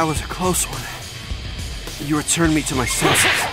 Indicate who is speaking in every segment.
Speaker 1: That was a close one. You returned me to my senses.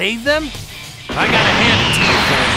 Speaker 2: You saved them? I gotta hand it to you, friend.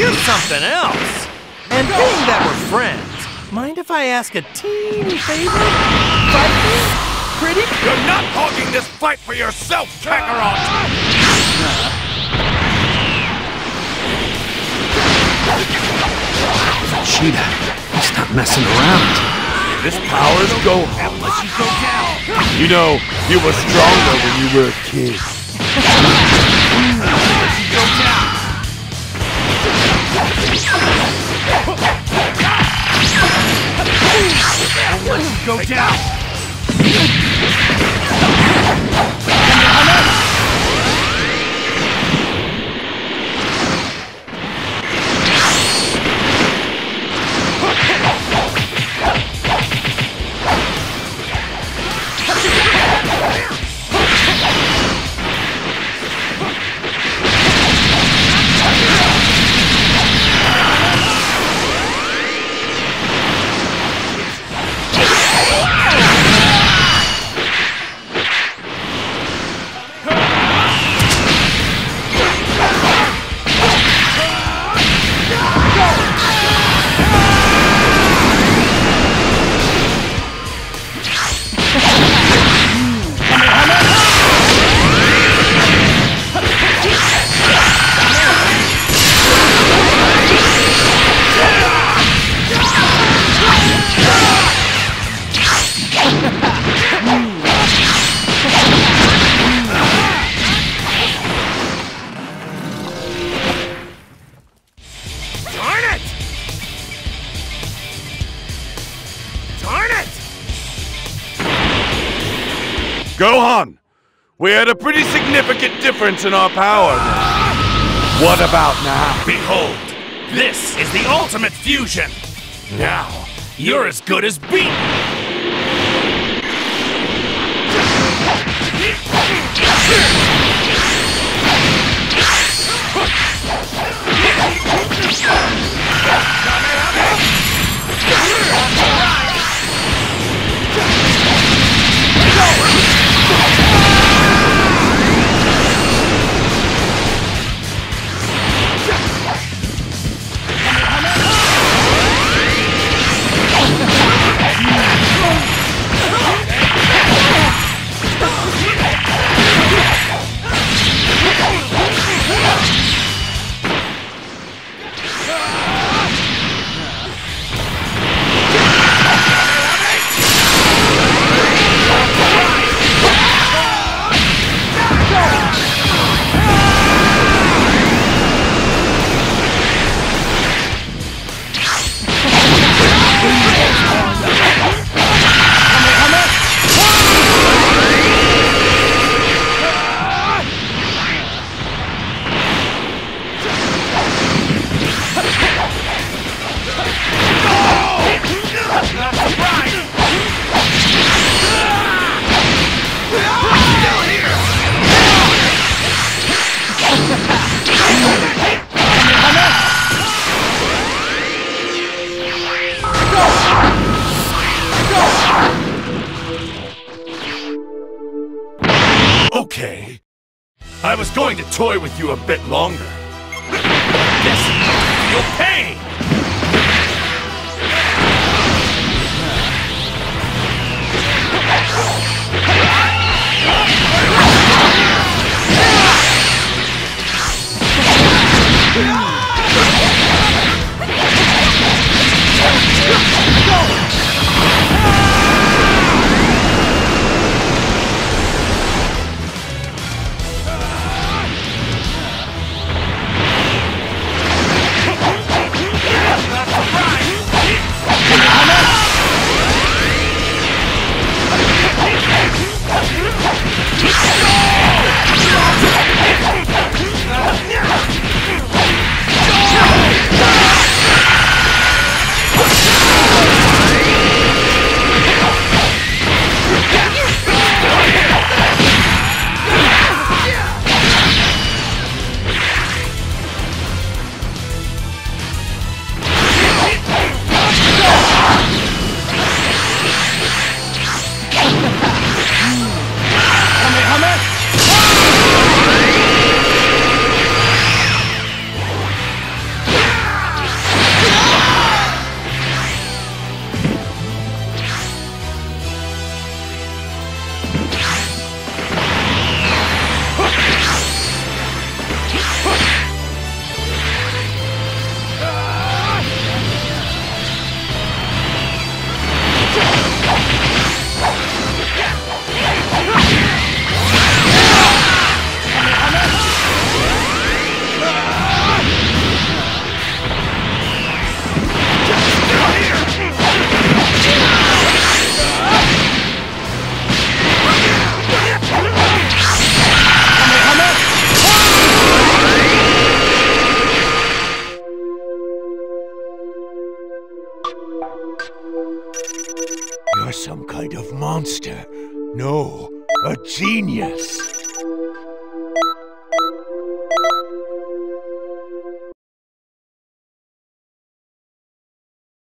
Speaker 2: You're something else. And being that we're friends, mind if I ask a teeny favor? Fight me? Pretty?
Speaker 3: You're not hogging this fight for yourself, Kakarot!
Speaker 1: Cheetah, he's not messing around.
Speaker 3: This power's go
Speaker 2: Unless you go down.
Speaker 3: You know, you were stronger when you were a kid.
Speaker 2: Unless you go down.
Speaker 3: Gohan, we had a pretty significant difference in our power. What about now?
Speaker 2: Behold, this is the ultimate fusion. Now, you're as good as beaten.
Speaker 3: To toy with you a bit longer.
Speaker 2: This feel pain!
Speaker 3: You're some kind of monster. No, a genius.